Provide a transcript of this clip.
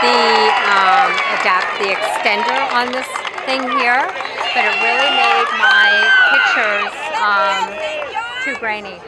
the um, adapt the extender on this thing here, but it really made my pictures um, too grainy.